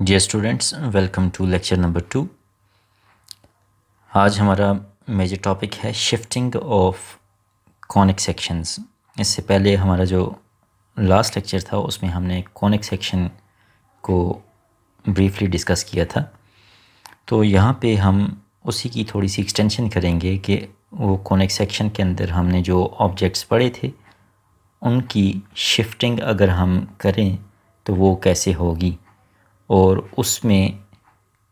Dear students welcome to lecture number two आज हमारा major topic है शिफ्टिंग ऑफ़ कॉनिक सेक्शंस इससे पहले हमारा जो लास्ट लेक्चर था, उसमें हमने कॉनिक सेक्शन को ब्रीफली डिस्कस किया था। तो यहाँ पे हम उसी की थोड़ी सी एक्सटेंशन करेंगे कि वो कॉनिक सेक्शन के अंदर हमने जो ऑब्जेक्ट्स पढ़े थे, उनकी शिफ्टिंग अगर हम करें तो वो कैसे होगी? और उसमें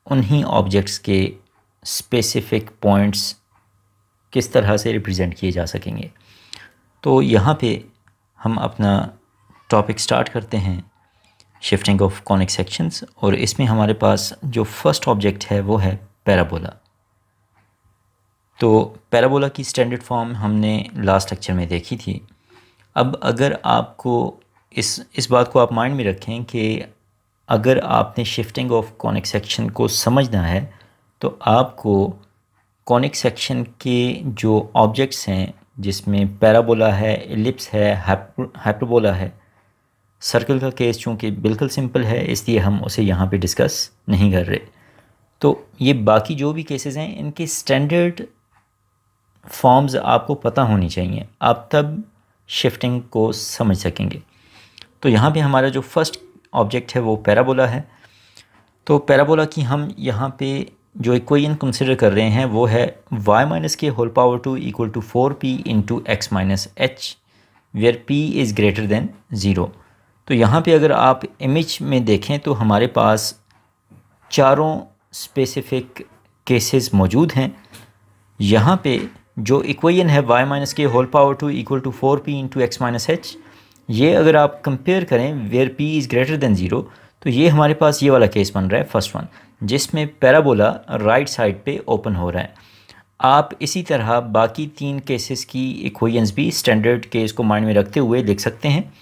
उन्हीं ऑब्जेक्ट्स के स्पेसिफ़िक पॉइंट्स किस तरह से रिप्रेजेंट किए जा सकेंगे। तो यहाँ पे हम अपना टॉपिक स्टार्ट करते हैं शिफ्टिंग ऑफ़ कॉनिक सेक्शंस और इसमें हमारे पास जो फ़र्स्ट ऑब्जेक्ट है वो है पैराबोला तो पैराबोला की स्टैंडर्ड फॉर्म हमने लास्ट लेक्चर में देखी थी। अब अगर आपको इस इस बात को आप माइंड में रखें कि अगर आपने शिफ्टिंग ऑफ़ कॉनिक सेक्शन को समझना है तो आपको कॉनिक सेक्शन के जो ऑब्जेक्ट्स हैं, जिसमें पैराबोला है एलिप्स है हाइपरबोला है सर्कल का केस चूँकि बिल्कुल सिंपल है, इसलिए हम उसे यहाँ पे डिस्कस नहीं कर रहे। तो ये बाकी जो भी केसेस हैं, इनके स्टैंडर्ड फॉर्म्स आपको पता होनी चाहिए। आप तब शिफ्टिंग को समझ सकेंगे। तो यहाँ पे हमारा जो फ़र्स्ट ऑब्जेक्ट है, वो पैराबोला है। तो पैराबोला की हम यहाँ पे जो इक्वेशन कंसिडर कर रहे हैं, वो है y minus k whole power two equal to four p into x minus h where p is greater than zero तो यहाँ पे अगर आप इमेज में देखें तो हमारे पास चारों स्पेसिफिक केसेस मौजूद हैं। यहाँ पे जो इक्वेशन है, y minus k whole power two equal to four p into x minus h ये अगर आप कंपेयर करें where p is greater than zero तो ये हमारे पास ये वाला केस बन रहा है फ़र्स्ट वन जिसमें पैराबोला राइट साइड पे ओपन हो रहा है। आप इसी तरह बाकी तीन केसेस की इक्वेशंस भी स्टैंडर्ड केस को माइंड में रखते हुए लिख सकते हैं।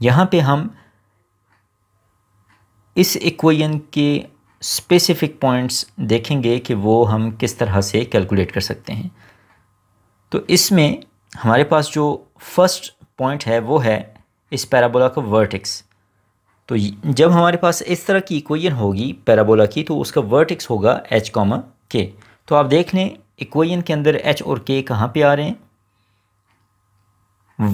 यहाँ पे हम इस इक्वेशन के स्पेसिफिक पॉइंट्स देखेंगे कि वो हम किस तरह से कैलकुलेट कर सकते हैं। तो इसमें हमारे पास जो फ़र्स्ट पॉइंट है, वो है इस पैराबोला का वर्टिक्स तो जब हमारे पास इस तरह की इक्वेशन होगी पैराबोला की तो उसका वर्टिक्स होगा एच कॉमा के तो आप देख लें इक्वेशन के अंदर एच और के कहाँ पे आ रहे हैं?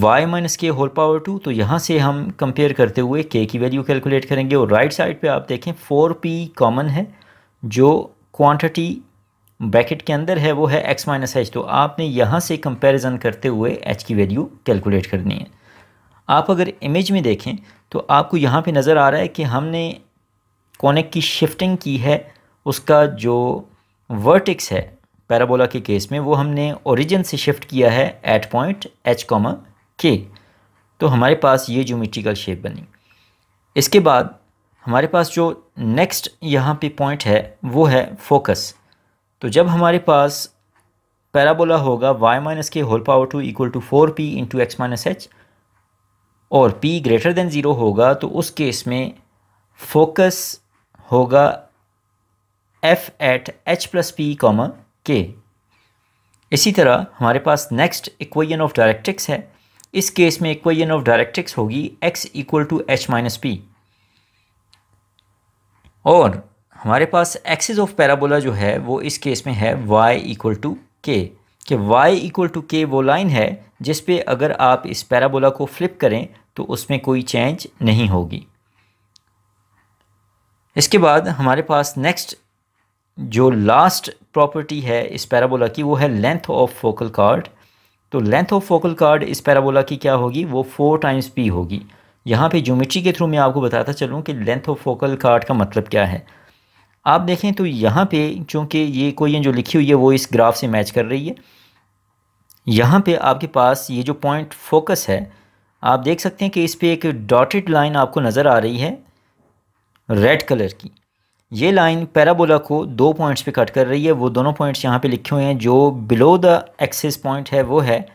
y minus k whole power two तो यहाँ से हम कंपेयर करते हुए k की वैल्यू कैलकुलेट करेंगे और राइट साइड पे आप देखें फोर पी कॉमन है, जो क्वांटिटी ब्रैकेट के अंदर है, वो है एक्स माइनस एच तो आपने यहाँ से कंपैरिजन करते हुए एच की वैल्यू कैलकुलेट करनी है। आप अगर इमेज में देखें तो आपको यहाँ पे नज़र आ रहा है कि हमने कॉनिक की शिफ्टिंग की है, उसका जो वर्टिक्स है पैराबोला के केस में, वो हमने ओरिजिन से शिफ्ट किया है eight point H comma k तो हमारे पास ये ज्योमेट्रिकल शेप बनी। इसके बाद हमारे पास जो नेक्स्ट यहाँ पे पॉइंट है, वो है फोकस तो जब हमारे पास पैराबोला होगा, y minus k whole power two equal to four p into x minus h और p ग्रेटर देन ज़ीरो होगा तो उस केस में फोकस होगा f at h plus p comma k इसी तरह हमारे पास नेक्स्ट इक्वेशन ऑफ़ डायरेक्ट्रिक्स है। इस केस में इक्वेशन ऑफ़ डायरेक्ट्रिक्स होगी x equal to h minus p और हमारे पास एक्सिस ऑफ़ पैराबोला जो है, वो इस केस में है y इक्वल टू के कि y इक्वल टू के वो लाइन है, जिस पे अगर आप इस पैराबोला को फ्लिप करें तो उसमें कोई चेंज नहीं होगी। इसके बाद हमारे पास नेक्स्ट जो लास्ट प्रॉपर्टी है इस पैराबोला की, वो है लेंथ ऑफ़ फोकल कार्ड तो लेंथ ऑफ़ फोकल कार्ड इस पैराबोला की क्या होगी? वो फोर टाइम्स पी होगी। यहाँ पे ज्योमेट्री के थ्रू मैं आपको बताता चलूँ कि लेंथ ऑफ़ फोकल कार्ड का मतलब क्या है। आप देखें तो यहाँ पे चूँकि ये कोई जो लिखी हुई है, वो इस ग्राफ से मैच कर रही है। यहाँ पे आपके पास ये जो पॉइंट फोकस है, आप देख सकते हैं कि इस पर एक डॉटेड लाइन आपको नज़र आ रही है रेड कलर की। ये लाइन पैराबोला को दो पॉइंट्स पे कट कर रही है, वो दोनों पॉइंट्स यहाँ पे लिखे हुए हैं, जो बिलो द एक्सेस पॉइंट है, वो है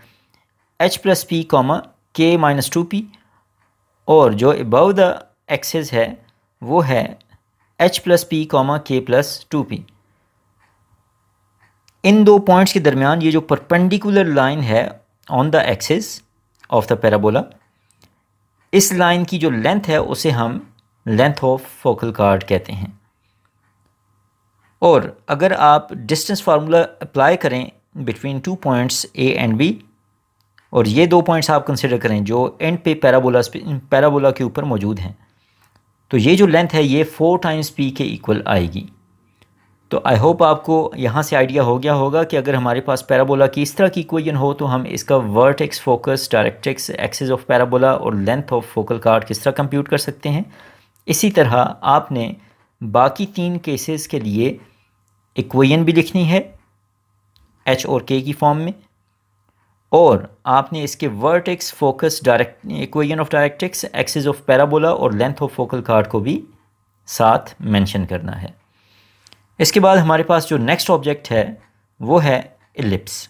h plus p comma k minus two p और जो अबव द एक्सेस है, वो है h plus p comma k plus two p इन दो पॉइंट्स के दरमियान ये जो परपेंडिकुलर लाइन है on the axis of the parabola इस लाइन की जो लेंथ है उसे हम लेंथ ऑफ़ फोकल कार्ड कहते हैं। और अगर आप डिस्टेंस फार्मूला अप्लाई करें between two points A and B और ये दो पॉइंट्स आप कंसिडर करें जो एंड पे पैराबोला पैराबोला के ऊपर मौजूद हैं। तो ये जो लेंथ है, ये फोर टाइम्स पी के इक्वल आएगी। तो आई होप आपको यहाँ से आइडिया हो गया होगा कि अगर हमारे पास पैराबोला की इस तरह की इक्वेशन हो तो हम इसका vertex focus directrix axis of parabola और लेंथ ऑफ़ फोकल कार्ड किस तरह कंप्यूट कर सकते हैं। इसी तरह आपने बाकी तीन केसेस के लिए इक्वेशन भी लिखनी है एच और के की फॉर्म में। और आपने इसके vertex focus direct equation of directrix axis of parabola और लेंथ ऑफ़ फोकल कार्ड को भी साथ मेंशन करना है। इसके बाद हमारे पास जो नेक्स्ट ऑब्जेक्ट है, वो है एलिप्स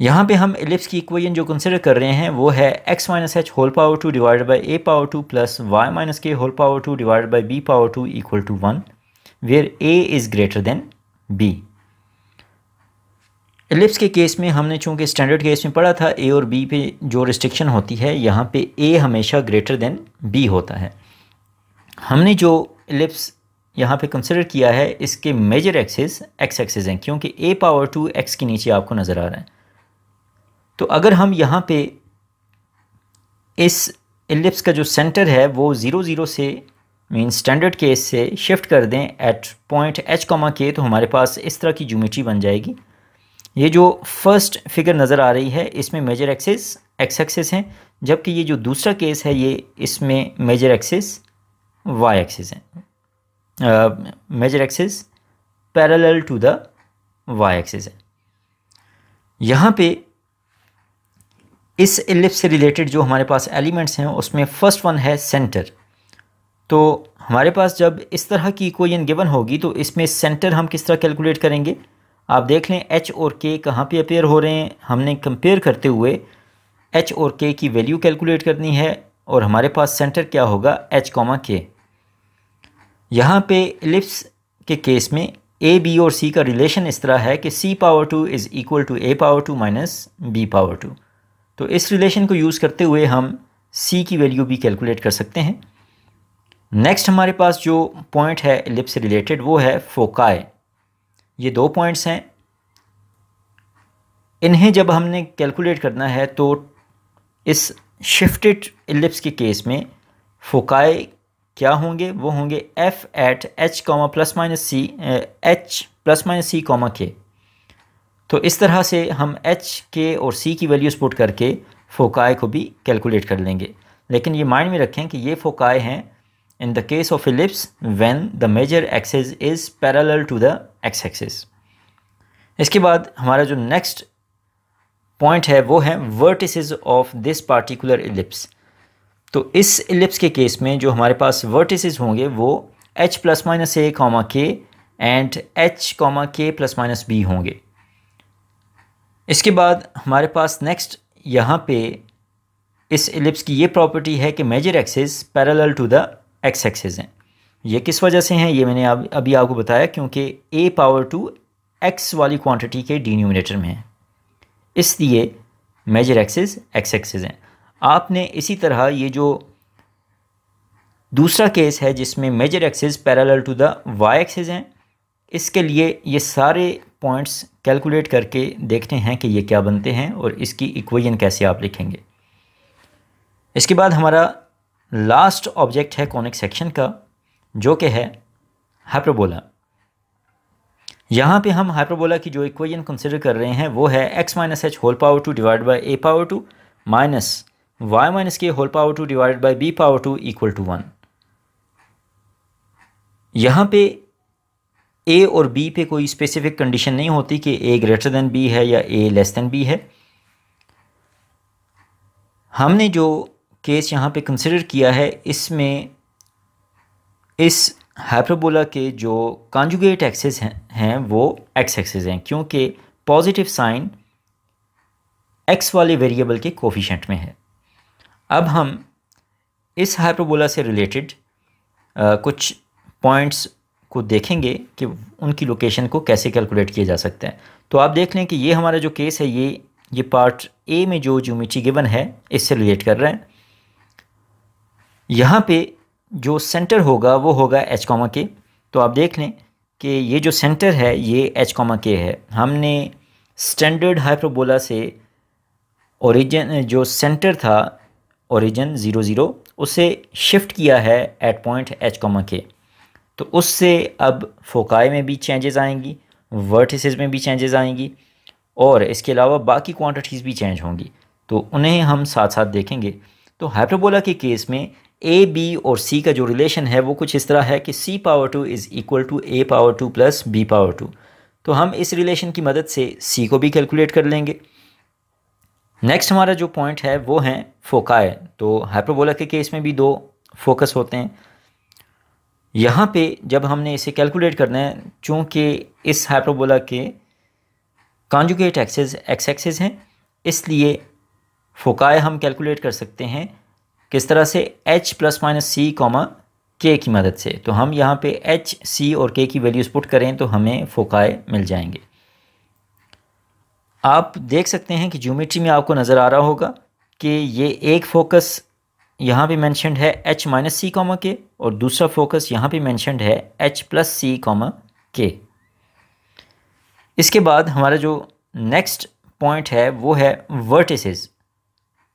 यहाँ पे हम एलिप्स की इक्वेशन जो कंसिडर कर रहे हैं, वो है x minus h whole power two divide by a power two plus y minus k whole power two divide by b power two equal to one where a is greater than b ellipse के case में हमने चूँकि standard case में पढ़ा था ए और B पे जो रिस्ट्रिक्शन होती है, यहाँ पे ए हमेशा ग्रेटर देन बी होता है। हमने जो एलिप्स यहाँ पे कंसिडर किया है, इसके मेजर एक्सिस एक्स एक्सेस हैं, क्योंकि ए पावर टू एक्स के नीचे आपको नज़र आ रहा है। तो अगर हम यहाँ पे इस एलिप्स का जो सेंटर है, वो ज़ीरो ज़ीरो से मीन स्टैंडर्ड केस से शिफ्ट कर दें eight point H comma k तो हमारे पास इस तरह की ज्योमेट्री बन जाएगी। ये जो फ़र्स्ट फिगर नज़र आ रही है, इसमें मेजर एक्सेस एक्स एक्सेस हैं, जबकि ये जो दूसरा केस है, ये इसमें मेजर एक्सेस वाई एक्सेस हैं। Major axis parallel to the y axis है। यहाँ पे इस एलिप्स से रिलेटेड जो हमारे पास एलिमेंट्स हैं, उसमें फ़र्स्ट वन है सेंटर तो हमारे पास जब इस तरह की इक्वेशन गिवन होगी तो इसमें सेंटर हम किस तरह कैलकुलेट करेंगे? आप देख लें एच और के कहाँ पे अपेयर हो रहे हैं? हमने कंपेयर करते हुए एच और के की वैल्यू कैलकुलेट करनी है और हमारे पास सेंटर क्या होगा? एच कॉमा के यहाँ पे एलिप्स के केस में ए बी और सी का रिलेशन इस तरह है कि c power two is equal to a power two minus b power two तो इस रिलेशन को यूज़ करते हुए हम सी की वैल्यू भी कैलकुलेट कर सकते हैं। नेक्स्ट हमारे पास जो पॉइंट है एलिप्स से रिलेटेड वो है फोकाए ये दो पॉइंट्स हैं। इन्हें जब हमने कैलकुलेट करना है तो इस शिफ्टेड एलिप्स के केस में फोकाए क्या होंगे? वो होंगे f at h comma plus minus c h plus minus c comma k तो इस तरह से हम एच के और सी की वैल्यूज़ पुट करके फोकाए को भी कैलकुलेट कर लेंगे। लेकिन ये माइंड में रखें कि ये फोकाए हैं in the case of ellipse when the major axis is parallel to the x axis इसके बाद हमारा जो नेक्स्ट पॉइंट है, वो है vertices of this particular ellipse तो इस एलिप्स के केस में जो हमारे पास वर्टिसेस होंगे, वो h plus minus a comma k and h comma k plus minus b होंगे. इसके बाद हमारे पास नेक्स्ट यहाँ पे इस एलिप्स की ये प्रॉपर्टी है कि major axis parallel to the x axis हैं। ये किस वजह से हैं? ये मैंने अभी आपको बताया क्योंकि ए पावर टू एक्स वाली क्वांटिटी के डिनोमिनेटर में है। इसलिए मेजर एक्सिस एक्स एक्सिस हैं। आपने इसी तरह ये जो दूसरा केस है जिसमें major axis parallel to the y axis हैं, इसके लिए ये सारे पॉइंट्स कैलकुलेट करके देखते हैं कि ये क्या बनते हैं और इसकी इक्वेशन कैसे आप लिखेंगे। इसके बाद हमारा लास्ट ऑब्जेक्ट है कॉनिक सेक्शन का, जो कि है हाइप्रोबोला। यहाँ पे हम हाइप्रोबोला की जो इक्वेशन कंसिडर कर रहे हैं, वो है x minus h whole power two divide by a power two minus y minus k whole power two divide by b power two equal to one यहाँ पे ए और बी पे कोई स्पेसिफिक कंडीशन नहीं होती कि ए ग्रेटर देन बी है या ए लेस देन बी है। हमने जो केस यहाँ पे कंसिडर किया है, इसमें इस हाइपरबोला के जो कॉन्जुगेट एक्सेस हैं हैं, वो एक्स एक्सेस हैं, क्योंकि पॉजिटिव साइन एक्स वाले वेरिएबल के कोफिशेंट में है। अब हम इस हाइपरबोला से रिलेटेड कुछ पॉइंट्स को देखेंगे कि उनकी लोकेशन को कैसे कैलकुलेट किया जा सकता है। तो आप देख लें कि ये हमारा जो केस है, ये ये पार्ट ए में जो ज्योमेट्री गिवन है, इससे रिलेट कर रहे है। यहाँ पे जो सेंटर होगा, वो होगा एच कॉमा के तो आप देख लें कि ये जो सेंटर है, ये एच कॉमा के है। हमने स्टैंडर्ड हाइपरबोला से ओरिजिन जो सेंटर था ओरिजिन ज़ीरो ज़ीरो उसे शिफ्ट किया है eight point H comma k तो उससे अब फोकाई में भी चेंजेस आएँगी वर्टिस में भी चेंजेस आएँगी, और इसके अलावा बाकी क्वांटिटीज़ भी चेंज होंगी। तो उन्हें हम साथ साथ देखेंगे। तो हाइपरबोला के केस में ए बी और सी का जो रिलेशन है, वो कुछ इस तरह है कि c power two is equal to a power two plus b power two तो हम इस रिलेशन की मदद से सी को भी कैलकुलेट कर लेंगे। नेक्स्ट हमारा जो पॉइंट है, वो है फोकाए तो हाइपरबोला के केस में भी दो फोकस होते हैं। यहाँ पे जब हमने इसे कैलकुलेट करना है, चूँकि इस हाइपरबोला के कॉन्जुगेट एक्सेस एक्स एक्सेस हैं, इसलिए फोकाए हम कैलकुलेट कर सकते हैं। किस तरह से h plus minus c comma k की मदद से? तो हम यहाँ पे एच सी और के की वैल्यूज़ पुट करें तो हमें फोकाए मिल जाएँगे। आप देख सकते हैं कि ज्योमेट्री में आपको नज़र आ रहा होगा कि ये एक फोकस यहाँ पे मैंशनड है एच माइनस सी कॉमा के और दूसरा फोकस यहाँ पे मैंशनड है एच प्लस सी कॉमा के इसके बाद हमारा जो नेक्स्ट पॉइंट है वो है वर्टिसेस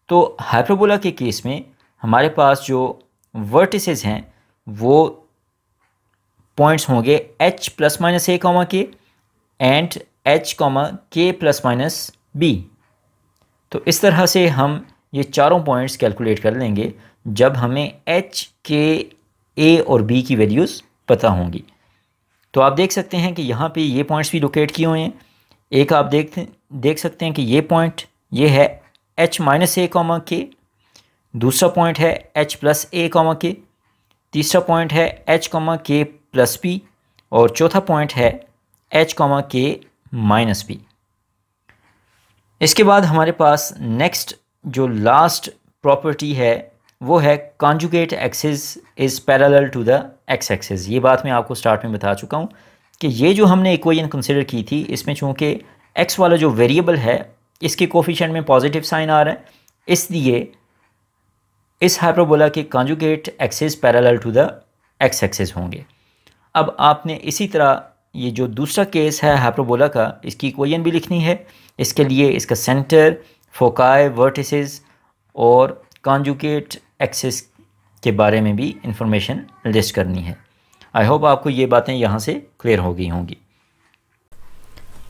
तो हाइपरबोला के केस में हमारे पास जो वर्टिसेस हैं, वो पॉइंट्स होंगे h plus minus a comma k and h comma k plus minus b तो इस तरह से हम ये चारों पॉइंट्स कैलकुलेट कर लेंगे जब हमें एच के ए और बी की वैल्यूज़ पता होंगी। तो आप देख सकते हैं कि यहाँ पे ये पॉइंट्स भी लोकेट किए हुए हैं। एक आप देख देख सकते हैं कि ये पॉइंट ये है एच माइनस ए कॉमा के दूसरा पॉइंट है एच प्लस ए कॉमा के तीसरा पॉइंट है h comma k plus b और चौथा पॉइंट है h comma k minus b इसके बाद हमारे पास नेक्स्ट जो लास्ट प्रॉपर्टी है, वो है conjugate axis is parallel to the x axis ये बात मैं आपको स्टार्ट में बता चुका हूँ कि ये जो हमने इक्वेशन कंसिडर की थी, इसमें चूँकि एक्स वाला जो वेरिएबल है, इसके कोफिशेंट में पॉजिटिव साइन आ रहा है, इसलिए इस हाइपरबोला के conjugate axis parallel to the x axis होंगे। अब आपने इसी तरह ये जो दूसरा केस है हाइपरबोला का, इसकी इक्वेशन भी लिखनी है। इसके लिए इसका सेंटर फोकाए वर्टिसेस और कॉन्जुकेट एक्सेस के बारे में भी इंफॉर्मेशन लिस्ट करनी है। आई होप आपको ये बातें यहाँ से क्लियर हो गई होंगी।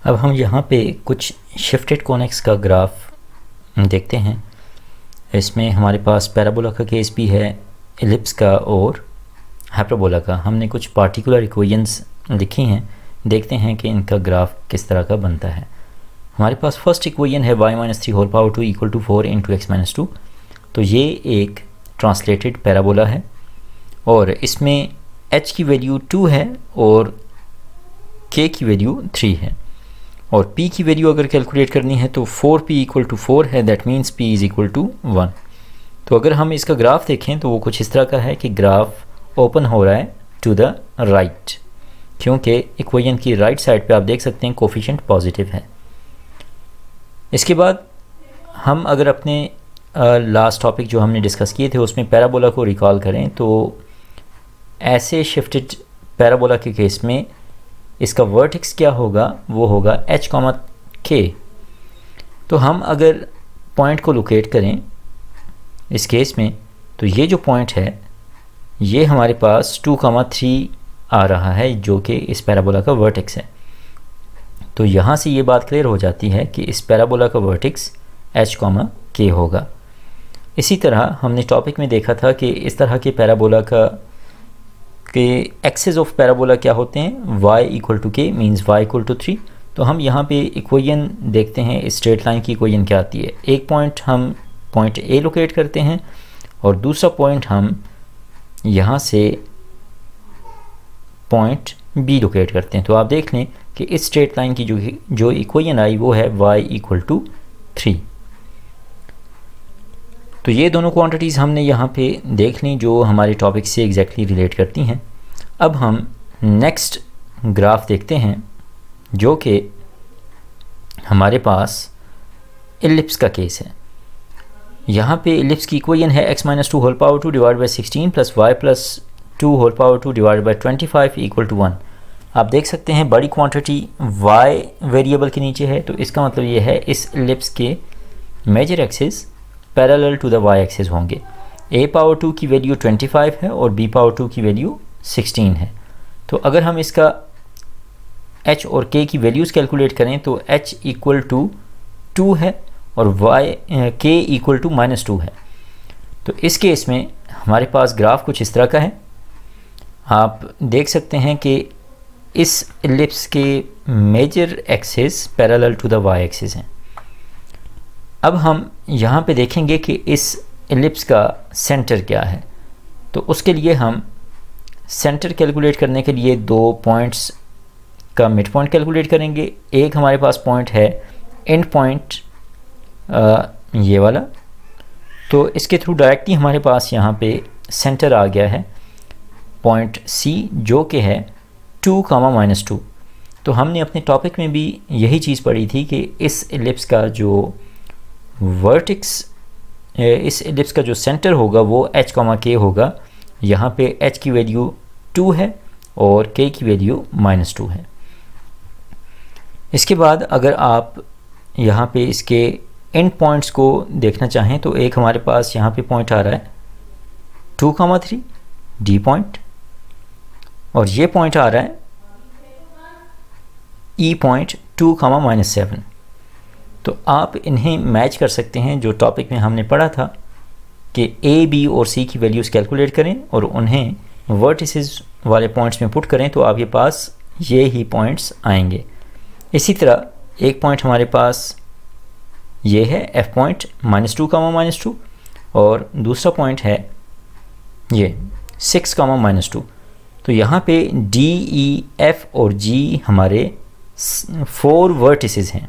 अब हम यहाँ पे कुछ शिफ्टेड कॉनेक्स का ग्राफ देखते हैं। इसमें हमारे पास पैराबोला का केस भी है एलिप्स का और हाइपरबोला का। हमने कुछ पार्टिकुलर इक्वेशंस लिखी हैं, देखते हैं कि इनका ग्राफ किस तरह का बनता है। हमारे पास फ़र्स्ट इक्वेशन है y minus three whole power two equal to four into x minus two तो ये एक ट्रांसलेटेड पैराबोला है और इसमें एच की वैल्यू टू है और के की वैल्यू थ्री है। और p की वैल्यू अगर कैलकुलेट करनी है तो four p equal to four है that means p is equal to one तो अगर हम इसका ग्राफ देखें तो वो कुछ इस तरह का है कि ग्राफ ओपन हो रहा है टू द राइट क्योंकि इक्वेशन की राइट right साइड पे आप देख सकते हैं कोफिशेंट पॉजिटिव है। इसके बाद हम अगर अपने लास्ट टॉपिक जो हमने डिस्कस किए थे उसमें पैराबोला को रिकॉल करें तो ऐसे शिफ्टेड पैराबोला के केस में इसका वर्टिक्स क्या होगा? वो होगा एच कॉमा के तो हम अगर पॉइंट को लोकेट करें इस केस में तो ये जो पॉइंट है, ये हमारे पास टू कॉमा थ्री आ रहा है, जो कि इस पैराबोला का वर्टिक्स है। तो यहाँ से ये बात क्लियर हो जाती है कि इस पैराबोला का वर्टिक्स एच कॉमा के होगा। इसी तरह हमने टॉपिक में देखा था कि इस तरह के पैराबोला का के एक्सेस ऑफ़ पैराबोला क्या होते हैं? y equal to k means y equal to three तो हम यहाँ पे इक्वेशन देखते हैं स्ट्रेट लाइन की इक्वेशन क्या आती है? एक पॉइंट हम पॉइंट ए लोकेट करते हैं और दूसरा पॉइंट हम यहाँ से पॉइंट बी लोकेट करते हैं। तो आप देख लें कि इस स्ट्रेट लाइन की जो जो इक्वेशन आई वो है y इक्वल टू थ्री तो ये दोनों क्वांटिटीज़ हमने यहाँ पे देख ली जो हमारे टॉपिक से एग्जैक्टली exactly रिलेट करती हैं। अब हम नेक्स्ट ग्राफ देखते हैं, जो कि हमारे पास एलिप्स का केस है। यहाँ पे इलिप्स की इक्वेशन है x minus two whole power two divide by sixteen plus y plus two whole power two divide by twenty five equal to one आप देख सकते हैं बड़ी क्वांटिटी y वेरिएबल के नीचे है तो इसका मतलब ये है इस लिप्स के major axis parallel to the y axis होंगे। ए पावर टू की वैल्यू 25 है और बी पावर टू की वैल्यू 16 है। तो अगर हम इसका एच और के की वैल्यूज़ कैलकुलेट करें तो एच इक्वल टू टू है और वाई के इक्वल टू माइनस टू है। तो इस केस में हमारे पास ग्राफ कुछ इस तरह का है। आप देख सकते हैं कि इस एलिप्स के major axis parallel to the y axis हैं। अब हम यहाँ पे देखेंगे कि इस एलिप्स का सेंटर क्या है। तो उसके लिए हम सेंटर कैलकुलेट करने के लिए दो पॉइंट्स का मिड पॉइंट कैलकुलेट करेंगे। एक हमारे पास पॉइंट है एंड पॉइंट ये वाला। तो इसके थ्रू डायरेक्टली हमारे पास यहाँ पे सेंटर आ गया है पॉइंट सी जो कि है टू कामा माइनस टू तो हमने अपने टॉपिक में भी यही चीज़ पढ़ी थी कि इस एलिप्स का जो वर्टिक्स इस एलिप्स का जो सेंटर होगा, वो एच कॉमा के होगा। यहाँ पे एच की वैल्यू टू है और के की वैल्यू माइनस टू है। इसके बाद अगर आप यहाँ पे इसके एंड पॉइंट्स को देखना चाहें तो एक हमारे पास यहाँ पे पॉइंट आ रहा है। Two comma three D point और ये पॉइंट आ रहा है E point two comma minus seven तो आप इन्हें मैच कर सकते हैं, जो टॉपिक में हमने पढ़ा था, कि ए बी और सी की वैल्यूज़ कैलकुलेट करें और उन्हें वर्टिसेस वाले पॉइंट्स में पुट करें तो आपके पास ये ही पॉइंट्स आएँगे। इसी तरह, एक पॉइंट हमारे पास ये है F point minus two comma minus two और दूसरा पॉइंट है ये सिक्स कामा माइनस टू तो यहाँ पे डी ई एफ़ और जी हमारे फोर वर्टिसेस हैं।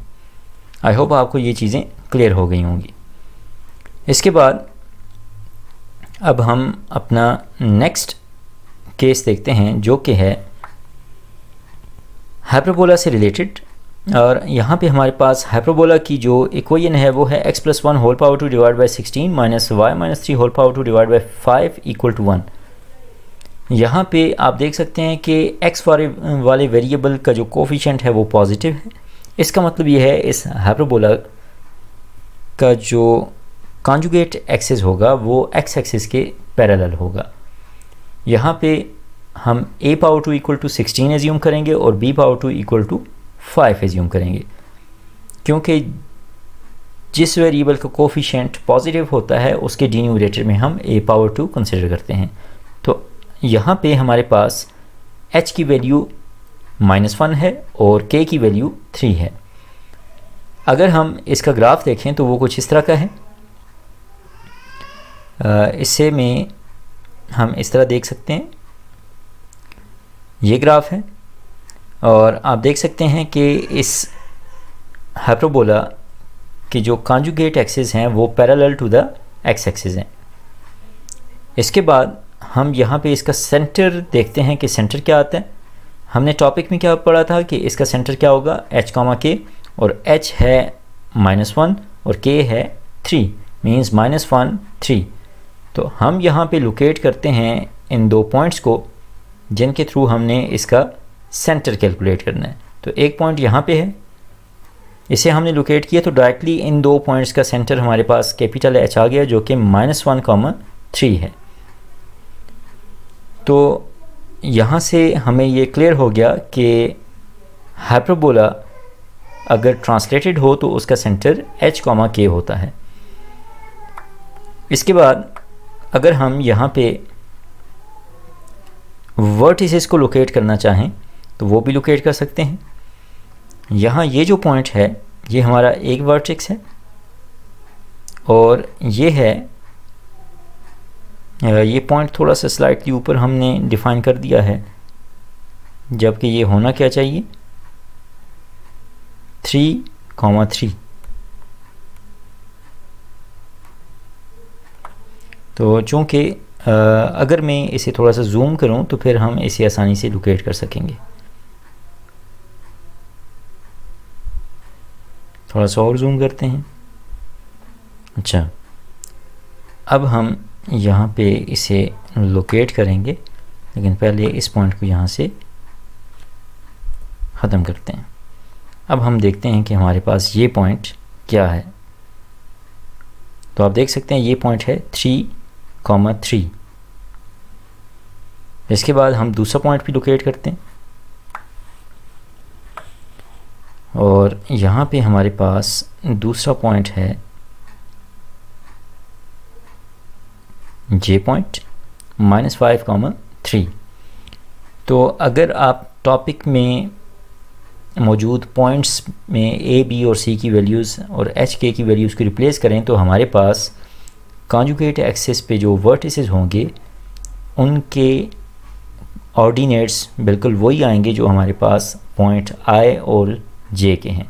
आई होप आपको ये चीज़ें क्लियर हो गई होंगी। इसके बाद, अब हम अपना नेक्स्ट केस देखते हैं, जो कि है हाइपरबोला से रिलेटेड और यहाँ पे हमारे पास हाइपरबोला की जो इक्वेशन है, वो है x plus one whole power two divide by sixteen minus y minus three whole power two divide by five equal to one यहाँ पे आप देख सकते हैं कि एक्स वाले वाले वेरिएबल का जो कोफिशेंट है, वो पॉजिटिव है। इसका मतलब ये है, इस हाइपरबोला का जो कॉन्जुगेट एक्सेस होगा, वो एक्स एक्सेस के पैरेलल होगा। यहाँ पे हम a power two equal to sixteen assume करेंगे और b power two equal to five assume करेंगे। क्योंकि जिस वेरिएबल का कोफिशेंट पॉजिटिव होता है, उसके डी में हम ए पावर टू कंसिडर करते हैं। तो यहाँ पे हमारे पास एच की वैल्यू माइनस वन है और के की वैल्यू थ्री है। अगर हम इसका ग्राफ देखें तो वो कुछ इस तरह का है। इससे में हम इस तरह देख सकते हैं। ये ग्राफ है और आप देख सकते हैं कि इस हाइप्रोबोला की जो कॉन्जुगेट एक्सिस हैं वो parallel to the x axis हैं। इसके बाद हम यहाँ पे इसका सेंटर देखते हैं कि सेंटर क्या आता है। हमने टॉपिक में क्या पढ़ा था कि इसका सेंटर क्या होगा? एच कामा के और एच है माइनस वन और के है three means minus one three तो हम यहाँ पे लोकेट करते हैं इन दो पॉइंट्स को, जिनके थ्रू हमने इसका सेंटर कैलकुलेट करना है। तो एक पॉइंट यहाँ पे है। इसे हमने लोकेट किया तो डायरेक्टली इन दो पॉइंट्स का सेंटर हमारे पास कैपिटल एच आ गया, जो कि माइनस वन कॉमन थ्री है। तो यहाँ से हमें ये क्लियर हो गया कि हाइपरबोला अगर ट्रांसलेटेड हो तो उसका सेंटर एच कॉमा के होता है। इसके बाद अगर हम यहाँ पे वर्टिसेस को लोकेट करना चाहें तो वो भी लोकेट कर सकते हैं। यहाँ ये जो पॉइंट है, ये हमारा एक वर्टिक्स है और ये है ये पॉइंट थोड़ा सा स्लाइटली ऊपर हमने डिफ़ाइन कर दिया है। जबकि ये होना क्या चाहिए? थ्री कॉमा थ्री तो चूँकि अगर मैं इसे थोड़ा सा जूम करूँ तो फिर हम इसे आसानी से लोकेट कर सकेंगे। थोड़ा सा और जूम करते हैं। अच्छा। अब हम यहाँ पे इसे लोकेट करेंगे, लेकिन पहले इस पॉइंट को यहाँ से ख़त्म करते हैं। अब हम देखते हैं कि हमारे पास ये पॉइंट क्या है। तो आप देख सकते हैं ये पॉइंट है थ्री कॉमा थ्री इसके बाद हम दूसरा पॉइंट भी लोकेट करते हैं। और यहाँ पे हमारे पास दूसरा पॉइंट है j point minus five comma three तो अगर आप टॉपिक में मौजूद पॉइंट्स में ए बी और सी की वैल्यूज़ और एच के की वैल्यूज़ को रिप्लेस करें तो हमारे पास कॉन्जुगेट एक्सेस पे जो वर्टिसेस होंगे, उनके ऑर्डिनेट्स बिल्कुल वही आएँगे जो हमारे पास पॉइंट आई और जे के हैं।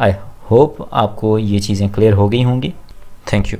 आई होप आपको ये चीज़ें क्लियर हो गई होंगी। Thank you